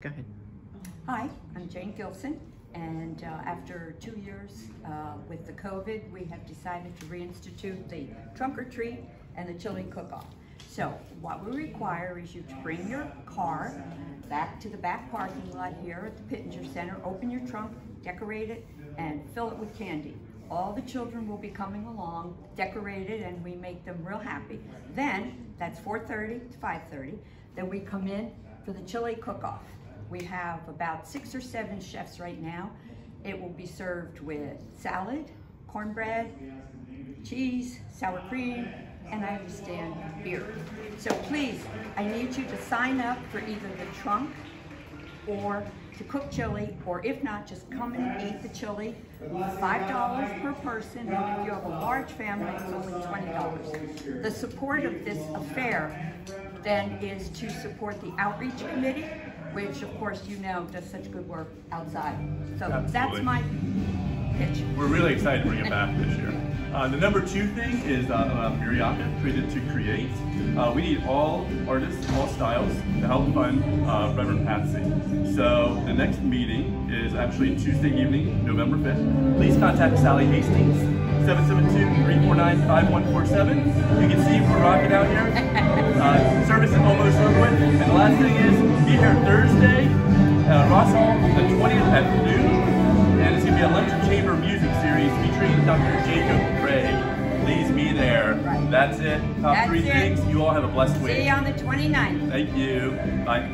Go ahead. Hi, I'm Jane Gilson, and uh, after two years uh, with the COVID, we have decided to reinstitute the trunk or treat and the chili cook-off. So what we require is you to bring your car back to the back parking lot here at the Pittenger Center, open your trunk, decorate it, and fill it with candy. All the children will be coming along, decorated, and we make them real happy. Then, that's 4.30 to 5.30, then we come in for the chili cook-off. We have about six or seven chefs right now. It will be served with salad, cornbread, cheese, sour cream, and I understand beer. So please, I need you to sign up for either the trunk or to cook chili, or if not, just come and eat the chili. Five dollars per person, and if you have a large family, it's only twenty dollars. The support of this affair then is to support the outreach committee, which of course you know does such good work outside. So that's my pitch. We're really excited to bring it back this year. Uh, the number two thing is uh, uh, Miaraka, created to create. Uh, we need all artists, all styles to help fund uh, Reverend Patsy. So the next meeting is actually Tuesday evening, November 5th. Please contact Sally Hastings, 772-349-5147. You can see we're rocking out here. Uh, service is almost over with. And the last thing is, be here Thursday, uh, Ross Hall, the 20th at noon. And it's going to be a lecture chamber music series featuring Dr. Jacob Craig. Please be there. Right. That's it. Top That's three it. things. You all have a blessed week. See you on the 29th. Thank you. Bye.